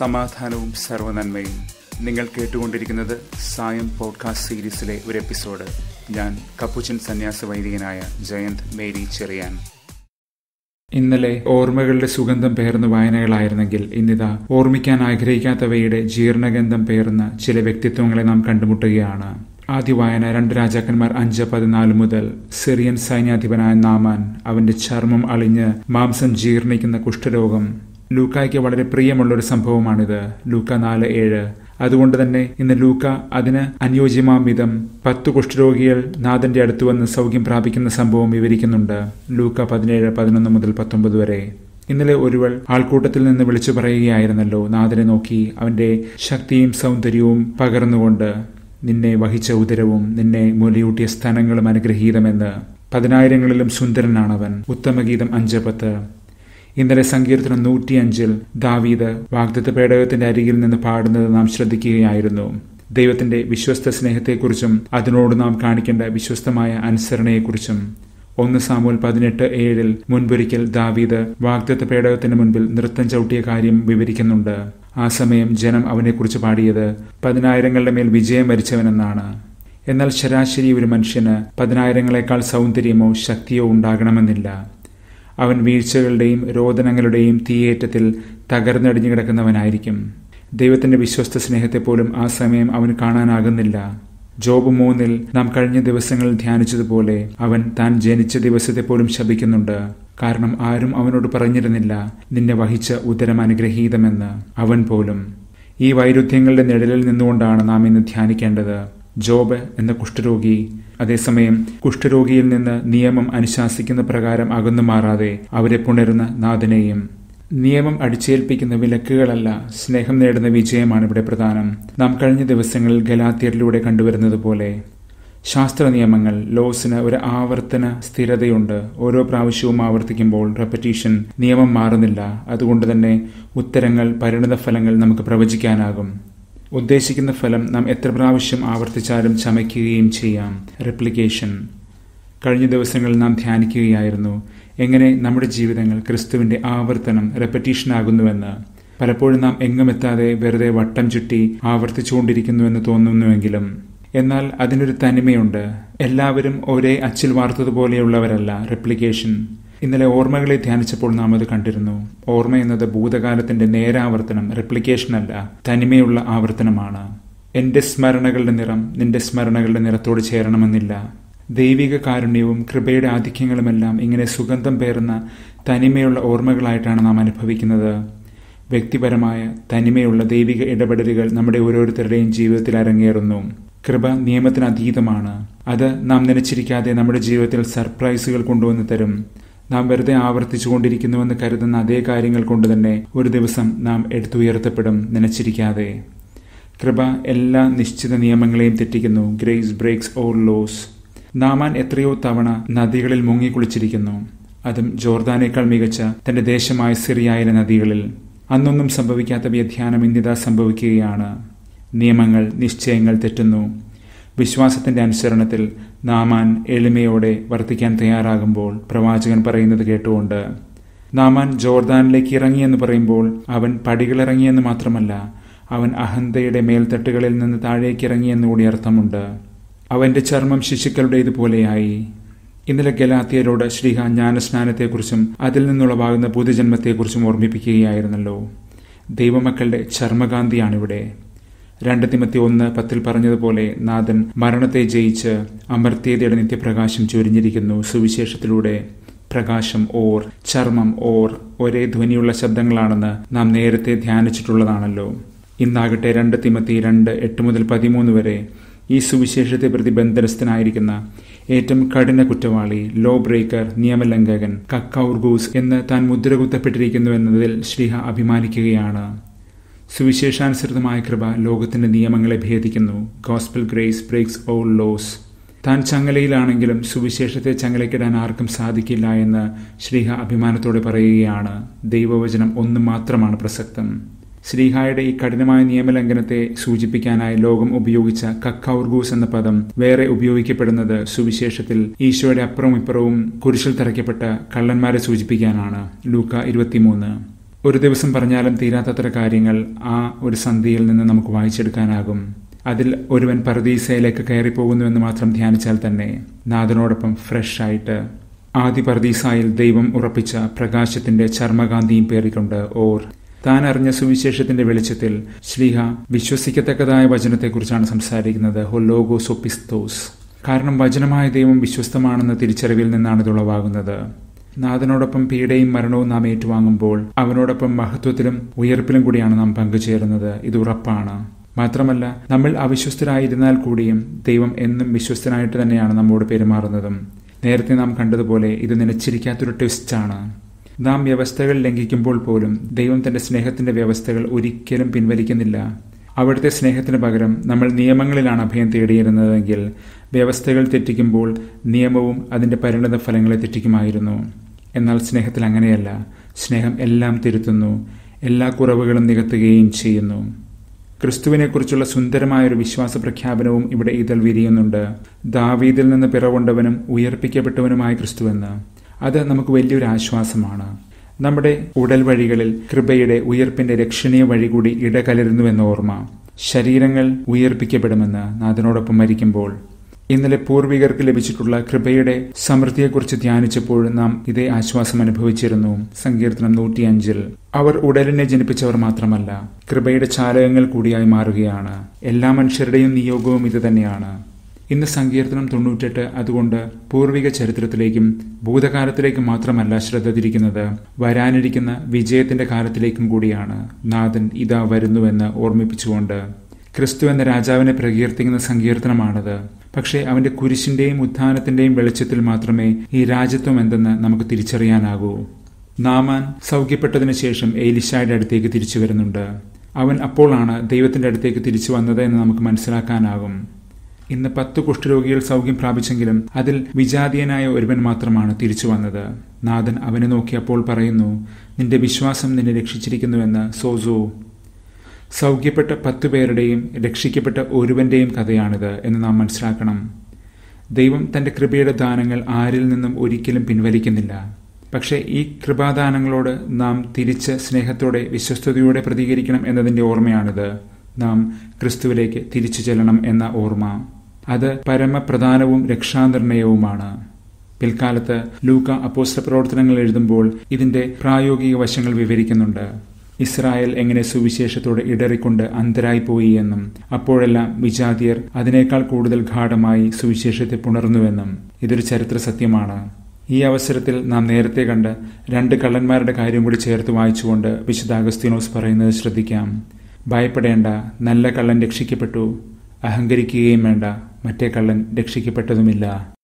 സമാധാനവും സർവനന്മയും നിങ്ങൾ കേട്ടുകൊണ്ടിരിക്കുന്നത് സായം പോഡ്കാസ്റ്റ് സീരീസിലെ ഒരു എപ്പിസോഡ്. ഞാൻ കപ്പുച്ചൻ സന്യാസ വൈദികനായ ജയന്ത് മേരി ചെറിയാൻ. ഇന്നലെ ഓർമ്മകളുടെ സുഗന്ധം പേർന്ന വായനകളായിരുന്നെങ്കിൽ ഇന്നിതാ ഓർമ്മിക്കാൻ ആഗ്രഹിക്കാത്തവയുടെ ജീർണഗന്ധം പേർന്ന ചില വ്യക്തിത്വങ്ങളെ നാം കണ്ടുമുട്ടുകയാണ്. ആദ്യ വായന രണ്ട് രാജാക്കന്മാർ അഞ്ച് പതിനാല് മുതൽ സിറിയൻ സൈന്യാധിപനായ നാമാൻ അവന്റെ ചർമ്മം അളിഞ്ഞ് മാംസം ജീർണിക്കുന്ന കുഷ്ഠരോഗം ലൂക്കായ്ക്ക് വളരെ പ്രിയമുള്ള ഒരു സംഭവമാണിത്. ലൂക്ക നാല് ഏഴ്. അതുകൊണ്ട് തന്നെ ഇന്ന് ലൂക്ക അതിന് അനുയോജ്യമാം വിധം പത്ത് കുഷ്ഠരോഗികൾ നാഥന്റെ അടുത്ത് വന്ന് സൗഖ്യം പ്രാപിക്കുന്ന സംഭവം വിവരിക്കുന്നുണ്ട്. ലൂക്ക പതിനേഴ് പതിനൊന്ന് മുതൽ പത്തൊമ്പത് വരെ. ഇന്നലെ ഒരുവൾ ആൾക്കൂട്ടത്തിൽ നിന്ന് വിളിച്ചു പറയുകയായിരുന്നല്ലോ നാഥനെ നോക്കി അവന്റെ ശക്തിയും സൗന്ദര്യവും പകർന്നുകൊണ്ട് നിന്നെ വഹിച്ച ഉദരവും നിന്നെ മുലയൂട്ടിയ സ്ഥലങ്ങളും അനുഗ്രഹീതമെന്ന് പതിനായിരങ്ങളിലും സുന്ദരനാണവൻ. ഉത്തമഗീതം അഞ്ച് പത്ത്. ഇന്നലെ സങ്കീർത്തനം നൂറ്റിയഞ്ചിൽ ദാവീദ് വാഗ്ദത്ത പേടകത്തിന്റെ അരികിൽ നിന്ന് പാടുന്നത് നാം ശ്രദ്ധിക്കുകയായിരുന്നു. ദൈവത്തിന്റെ വിശ്വസ്ത സ്നേഹത്തെക്കുറിച്ചും അതിനോട് നാം കാണിക്കേണ്ട വിശ്വസ്തമായ അനുസരണയെക്കുറിച്ചും. ഒന്ന് സാമൂൽ പതിനെട്ട് ഏഴിൽ മുൻപൊരിക്കൽ ദാവീദ് വാഗ്ദത്ത പേടകത്തിന് മുൻപിൽ നൃത്തം ചവിട്ടിയ കാര്യം വിവരിക്കുന്നുണ്ട്. ആ സമയം ജനം അവനെക്കുറിച്ച് പാടിയത് പതിനായിരങ്ങളുടെ മേൽ വിജയം വരിച്ചവനെന്നാണ്. എന്നാൽ ശരാശരി ഒരു മനുഷ്യന് പതിനായിരങ്ങളെക്കാൾ സൗന്ദര്യമോ ശക്തിയോ ഉണ്ടാകണമെന്നില്ല. അവൻ വീഴ്ചകളുടെയും രോദനങ്ങളുടെയും തീയേറ്റത്തിൽ തകർന്നടിഞ്ഞു കിടക്കുന്നവനായിരിക്കും ദൈവത്തിന്റെ വിശ്വസ്ത സ്നേഹത്തെപ്പോലും ആ സമയം അവന് കാണാനാകുന്നില്ല. ജോബ് മൂന്നിൽ നാം കഴിഞ്ഞ ദിവസങ്ങളിൽ ധ്യാനിച്ചതുപോലെ അവൻ താൻ ജനിച്ച ദിവസത്തെ പോലും ശപിക്കുന്നുണ്ട്. കാരണം ആരും അവനോട് പറഞ്ഞിരുന്നില്ല നിന്നെ വഹിച്ച ഉദരം അനുഗ്രഹീതമെന്ന്. അവൻ പോലും. ഈ വൈരുദ്ധ്യങ്ങളുടെ നിഴലിൽ നിന്നുകൊണ്ടാണ് നാം ഇന്ന് ധ്യാനിക്കേണ്ടത്. ജോബ് എന്ന കുഷ്ഠരോഗി. അതേസമയം കുഷ്ഠരോഗിയിൽ നിന്ന് നിയമം അനുശാസിക്കുന്ന പ്രകാരം അകന്നു മാറാതെ അവരെ പുണരുന്ന നാഥനെയും. നിയമം അടിച്ചേൽപ്പിക്കുന്ന വിലക്കുകളല്ല സ്നേഹം നേടുന്ന വിജയമാണ് ഇവിടെ പ്രധാനം. നാം കഴിഞ്ഞ ദിവസങ്ങളിൽ ഗലാത്തിയറിലൂടെ കണ്ടുവരുന്നത് പോലെ. ശാസ്ത്ര നിയമങ്ങൾ ലോസിന് ഒരു ആവർത്തന സ്ഥിരതയുണ്ട്. ഓരോ പ്രാവശ്യവും ആവർത്തിക്കുമ്പോൾ റെപ്പറ്റീഷൻ നിയമം മാറുന്നില്ല. അതുകൊണ്ട് തന്നെ ഉത്തരങ്ങൾ പരിണിത ഫലങ്ങൾ നമുക്ക് പ്രവചിക്കാനാകും. ഉദ്ദേശിക്കുന്ന ഫലം നാം എത്ര പ്രാവശ്യം ആവർത്തിച്ചാലും ചമയ്ക്കുകയും ചെയ്യാം. റെപ്ലിക്കേഷൻ കഴിഞ്ഞ ദിവസങ്ങളിൽ നാം ധ്യാനിക്കുകയായിരുന്നു. എങ്ങനെ നമ്മുടെ ജീവിതങ്ങൾ ക്രിസ്തുവിന്റെ ആവർത്തനം റെപ്പറ്റീഷൻ ആകുന്നുവെന്ന്. പലപ്പോഴും നാം എങ്ങുമെത്താതെ വെറുതെ വട്ടം ചുറ്റി ആവർത്തിച്ചുകൊണ്ടിരിക്കുന്നുവെന്ന് തോന്നുന്നുവെങ്കിലും. എന്നാൽ അതിനൊരു തനിമയുണ്ട്. എല്ലാവരും ഒരേ അച്ചിൽ വാർത്തതുപോലെയുള്ളവരല്ല. റെപ്ലിക്കേഷൻ ഇന്നലെ ഓർമ്മകളെ ധ്യാനിച്ചപ്പോൾ നാം അത് കണ്ടിരുന്നു. ഓർമ്മ എന്നത് ഭൂതകാലത്തിന്റെ നേരാവർത്തനം റെപ്ലിക്കേഷൻ അല്ല തനിമയുള്ള ആവർത്തനമാണ്. എന്റെ സ്മരണകളുടെ നിറം നിന്റെ സ്മരണകളുടെ നിറത്തോട് ചേരണമെന്നില്ല. ദൈവിക കാരുണ്യവും കൃപയുടെ ആധിക്യങ്ങളുമെല്ലാം ഇങ്ങനെ സുഗന്ധം പേറുന്ന തനിമയുള്ള ഓർമ്മകളായിട്ടാണ് നാം അനുഭവിക്കുന്നത്. വ്യക്തിപരമായ തനിമയുള്ള ദൈവിക ഇടപെടലുകൾ നമ്മുടെ ഓരോരുത്തരുടെയും ജീവിതത്തിൽ അരങ്ങേറുന്നു. കൃപ നിയമത്തിന് അതീതമാണ്. അത് നാം നനച്ചിരിക്കാതെ നമ്മുടെ ജീവിതത്തിൽ സർപ്രൈസുകൾ കൊണ്ടുവന്ന് തരും. നാം വെറുതെ ആവർത്തിച്ചു കൊണ്ടിരിക്കുന്നുവെന്ന് കരുതുന്ന അതേ കാര്യങ്ങൾ കൊണ്ട് തന്നെ ഒരു ദിവസം നാം എടുത്തുയർത്തപ്പെടും നനച്ചിരിക്കാതെ. കൃപ എല്ലാ നിശ്ചിത നിയമങ്ങളെയും തെറ്റിക്കുന്നു. Grace breaks all laws Naaman എത്രയോ തവണ നദികളിൽ മുങ്ങിക്കുളിച്ചിരിക്കുന്നു അതും ജോർദാനേക്കാൾ മികച്ച തന്റെ ദേശമായ സിറിയായിലെ നദികളിൽ. അന്നൊന്നും സംഭവിക്കാത്ത വ്യധ്യാനം ഇന്നിതാ സംഭവിക്കുകയാണ്. നിയമങ്ങൾ നിശ്ചയങ്ങൾ തെറ്റുന്നു. വിശ്വാസത്തിന്റെ അനുസരണത്തിൽ നാമാൻ എളിമയോടെ വർത്തിക്കാൻ തയ്യാറാകുമ്പോൾ പ്രവാചകൻ പറയുന്നത് കേട്ടുകൊണ്ട് നാമാൻ ജോർദാനിലേക്ക് ഇറങ്ങിയെന്ന് പറയുമ്പോൾ അവൻ പടികളിറങ്ങിയെന്ന് മാത്രമല്ല അവൻ അഹന്തയുടെ മേൽത്തട്ടുകളിൽ നിന്ന് താഴേക്ക് ഇറങ്ങിയെന്നുകൂടി അർത്ഥമുണ്ട്. അവന്റെ ചർമ്മം ശിശുക്കളുടേതുപോലെയായി ഇന്നലെ ഗലാത്തിയരോട് ശ്രീഹ ജ്ഞാനസ്നാനത്തെക്കുറിച്ചും അതിൽ നിന്നുളവാകുന്ന പുതുജന്മത്തെക്കുറിച്ചും ഓർമ്മിപ്പിക്കുകയായിരുന്നല്ലോ. ദൈവമക്കളുടെ ചർമ്മകാന്തിയാണിവിടെ. രണ്ട് തിമത്തി ഒന്ന് പത്തിൽ പറഞ്ഞതുപോലെ നാഥൻ മരണത്തെ ജയിച്ച് അമർത്യതയുടെ നിത്യപ്രകാശം ചൊരിഞ്ഞിരിക്കുന്നു. സുവിശേഷത്തിലൂടെ പ്രകാശം ഓർ ചർമ്മം ഓർ ഒരേ ധ്വനിയുള്ള ശബ്ദങ്ങളാണെന്ന് നാം നേരത്തെ ധ്യാനിച്ചിട്ടുള്ളതാണല്ലോ. ഇന്നാകട്ടെ രണ്ട് തിമത്തി രണ്ട് എട്ട് മുതൽ പതിമൂന്ന് വരെ ഈ സുവിശേഷത്തെ പ്രതി ബന്ധനസ്ഥനായിരിക്കുന്ന ഏറ്റവും കഠിന കുറ്റവാളി ലോ ബ്രേക്കർ നിയമലംഘകൻ കക്കൌർഗൂസ് എന്ന് താൻ മുദ്ര കുത്തപ്പെട്ടിരിക്കുന്നു എന്നതിൽ ശ്രീഹ അഭിമാനിക്കുകയാണ്. സുവിശേഷാനുസൃതമായ കൃപ ലോകത്തിന്റെ നിയമങ്ങളെ ഭേദിക്കുന്നു. Gospel grace breaks all laws താൻ ചങ്ങലയിലാണെങ്കിലും സുവിശേഷത്തെ ചങ്ങലയ്ക്കിടാൻ ആർക്കും സാധിക്കില്ല എന്ന് ശ്രീഹ അഭിമാനത്തോടെ പറയുകയാണ്. ദൈവവചനം ഒന്ന് മാത്രമാണ് പ്രസക്തം. ശ്രീഹായുടെ ഈ കഠിനമായ നിയമലംഘനത്തെ സൂചിപ്പിക്കാനായി ലോകം ഉപയോഗിച്ച കക്കൌർഗൂസ് എന്ന പദം വേറെ ഉപയോഗിക്കപ്പെടുന്നത് സുവിശേഷത്തിൽ ഈശോയുടെ അപ്പുറവും ഇപ്പുറവും കുരിശിൽ തറയ്ക്കപ്പെട്ട കള്ളന്മാരെ സൂചിപ്പിക്കാനാണ്. ലൂക്ക ഇരുപത്തിമൂന്ന്. ഒരു ദിവസം പറഞ്ഞാലും തീരാത്തത്ര കാര്യങ്ങൾ ആ ഒരു സന്ധിയിൽ നിന്ന് നമുക്ക് വായിച്ചെടുക്കാനാകും. അതിൽ ഒരുവൻ പർദീസയിലേക്ക് കയറിപ്പോകുന്നുവെന്ന് മാത്രം ധ്യാനിച്ചാൽ തന്നെ നാഥനോടൊപ്പം ഫ്രഷ് ആയിട്ട് ആദ്യ പർദീസായിൽ ദൈവം ഉറപ്പിച്ച പ്രകാശത്തിന്റെ ചർമ്മകാന്തിയും പേറിക്കൊണ്ട് ഓർ. താൻ അറിഞ്ഞ സുവിശേഷത്തിന്റെ വെളിച്ചത്തിൽ ശ്ലീഹ വിശ്വസിക്കത്തക്കതായ വചനത്തെക്കുറിച്ചാണ് സംസാരിക്കുന്നത്. ഹൊലോഗോസ് ഒപ്പിസ്തോസ് കാരണം വചനമായ ദൈവം വിശ്വസ്തമാണെന്ന തിരിച്ചറിവിൽ നിന്നാണ് ഇത് ഉളവാകുന്നത്. നാഥനോടൊപ്പം പീഡയും മരണവും നാം ഏറ്റുവാങ്ങുമ്പോൾ അവനോടൊപ്പം മഹത്വത്തിലും ഉയർപ്പിലും കൂടിയാണ് നാം പങ്കുചേരുന്നത്. ഇത് ഉറപ്പാണ്. മാത്രമല്ല നമ്മൾ അവിശ്വസ്തരായിരുന്നാൽ കൂടിയും ദൈവം എന്നും വിശ്വസ്തനായിട്ട് തന്നെയാണ് നമ്മോട് പെരുമാറുന്നതും. നേരത്തെ നാം കണ്ടതുപോലെ ഇത് നനച്ചിരിക്കാത്തൊരു ട്വിസ്റ്റാണ്. നാം വ്യവസ്ഥകൾ ലംഘിക്കുമ്പോൾ പോലും ദൈവം തന്റെ സ്നേഹത്തിന്റെ വ്യവസ്ഥകൾ ഒരിക്കലും പിൻവലിക്കുന്നില്ല. അവിടുത്തെ സ്നേഹത്തിന് പകരം നമ്മൾ നിയമങ്ങളിലാണ് അഭയം തേടിയിരുന്നതെങ്കിൽ വ്യവസ്ഥകൾ തെറ്റിക്കുമ്പോൾ നിയമവും അതിന്റെ പരിണത ഫലങ്ങളെ തെറ്റിക്കുമായിരുന്നു. എന്നാൽ സ്നേഹത്തിൽ അങ്ങനെയല്ല. സ്നേഹം എല്ലാം തിരുത്തുന്നു. എല്ലാ കുറവുകളും നികത്തുകയും ചെയ്യുന്നു. ക്രിസ്തുവിനെക്കുറിച്ചുള്ള സുന്ദരമായൊരു വിശ്വാസ പ്രഖ്യാപനവും ഇവിടെ ഇതിൽ വിരിയുന്നുണ്ട്. ദാവീദിൽ നിന്ന് പിറവുണ്ടവനും ഉയർപ്പിക്കപ്പെട്ടവനുമായ ക്രിസ്തുവെന്ന്. അത് നമുക്ക് വലിയൊരു ആശ്വാസമാണ്. നമ്മുടെ ഉടൽ വഴികളിൽ കൃപയുടെ ഉയർപ്പിന്റെ രക്ഷണീയ വഴി കൂടി ഇടകലരുന്നുവെന്ന ഓർമ്മ. ശരീരങ്ങൾ ഉയർപ്പിക്കപ്പെടുമെന്ന് നാഥനോടൊപ്പം മരിക്കുമ്പോൾ ഇന്നലെ പൂർവികർക്ക് ലഭിച്ചിട്ടുള്ള കൃപയുടെ സമൃദ്ധിയെക്കുറിച്ച് ധ്യാനിച്ചപ്പോൾ നാം ഇതേ ആശ്വാസം അനുഭവിച്ചിരുന്നു. സങ്കീർത്തനം നൂറ്റിയഞ്ചിൽ അവർ ഉടലിനെ ജനിപ്പിച്ചവർ മാത്രമല്ല കൃപയുടെ ചാലകങ്ങൾ കൂടിയായി മാറുകയാണ്. എല്ലാ മനുഷ്യരുടെയും നിയോഗവും ഇതുതന്നെയാണ് ഇന്ന് സങ്കീർത്തനം തൊണ്ണൂറ്റെട്ട് അതുകൊണ്ട് പൂർവിക ചരിത്രത്തിലേക്കും ഭൂതകാലത്തിലേക്കും മാത്രമല്ല ശ്രദ്ധ തിരിക്കുന്നത് വരാനിരിക്കുന്ന വിജയത്തിന്റെ കാലത്തിലേക്കും കൂടിയാണ്. നാഥൻ ഇതാ വരുന്നുവെന്ന് ഓർമ്മിപ്പിച്ചുകൊണ്ട് ക്രിസ്തു എന്ന രാജാവിനെ പ്രകീർത്തിക്കുന്ന സങ്കീർത്തനമാണത്. പക്ഷേ അവന്റെ കുരിശിന്റെയും ഉത്ഥാനത്തിന്റെയും വെളിച്ചത്തിൽ മാത്രമേ ഈ രാജ്യത്വം എന്തെന്ന് നമുക്ക് തിരിച്ചറിയാനാകൂ. നാമാൻ സൗഖ്യപ്പെട്ടതിനു ശേഷം ഏലിഷായുടെ അടുത്തേക്ക് തിരിച്ചു വരുന്നുണ്ട്. അവൻ അപ്പോഴാണ് ദൈവത്തിന്റെ അടുത്തേക്ക് തിരിച്ചു വന്നത് എന്ന് നമുക്ക് മനസ്സിലാക്കാനാകും. ഇന്ന് പത്ത് കുഷ്ഠരോഗികൾ സൗഖ്യം പ്രാപിച്ചെങ്കിലും അതിൽ വിജാതീയനായ ഒരുവൻ മാത്രമാണ് തിരിച്ചു വന്നത്. നാഥൻ അവനെ നോക്കിയപ്പോൾ പറയുന്നു നിന്റെ വിശ്വാസം നിന്നെ രക്ഷിച്ചിരിക്കുന്നുവെന്ന് സോസോ സൗഖ്യപ്പെട്ട പത്തു പേരുടെയും രക്ഷിക്കപ്പെട്ട ഒരുവന്റെയും കഥയാണിത് എന്ന് നാം മനസ്സിലാക്കണം. ദൈവം തന്റെ കൃപയുടെ ദാനങ്ങൾ ആരിൽ നിന്നും ഒരിക്കലും പിൻവലിക്കുന്നില്ല. പക്ഷേ ഈ കൃപാദാനങ്ങളോട് നാം തിരിച്ച് സ്നേഹത്തോടെ വിശ്വസ്തയോടെ പ്രതികരിക്കണം എന്നതിന്റെ ഓർമ്മയാണിത്. നാം ക്രിസ്തുവിലേക്ക് തിരിച്ചു ചെല്ലണം എന്ന ഓർമ്മ. അത് പരമപ്രധാനവും രക്ഷാനിർണയവുമാണ്. പിൽക്കാലത്ത് ലൂക്ക അപ്പോസ്റ്റ പ്രവർത്തനങ്ങൾ എഴുതുമ്പോൾ ഇതിന്റെ പ്രായോഗിക വശങ്ങൾ വിവരിക്കുന്നുണ്ട്. ഇസ്രായേൽ എങ്ങനെ സുവിശേഷത്തോട് ഇടറിക്കൊണ്ട് അന്തരായി പോയി എന്നും അപ്പോഴെല്ലാം വിജാതിയർ അതിനേക്കാൾ കൂടുതൽ ഗാഠമായി സുവിശേഷത്തെ പുണർന്നുവെന്നും ഇതൊരു ചരിത്ര സത്യമാണ്. ഈ അവസരത്തിൽ നാം നേരത്തെ കണ്ട് രണ്ട് കള്ളന്മാരുടെ കാര്യം കൂടി ചേർത്ത് വായിച്ചുകൊണ്ട് വിശുദ്ധ അഗസ്തീനോസ് പറയുന്നത് ശ്രദ്ധിക്കാം. ഭയപ്പെടേണ്ട നല്ല കള്ളൻ രക്ഷിക്കപ്പെട്ടു. അഹങ്കരിക്കുകയും വേണ്ട മറ്റേ കള്ളൻ രക്ഷിക്കപ്പെട്ടതുമില്ല.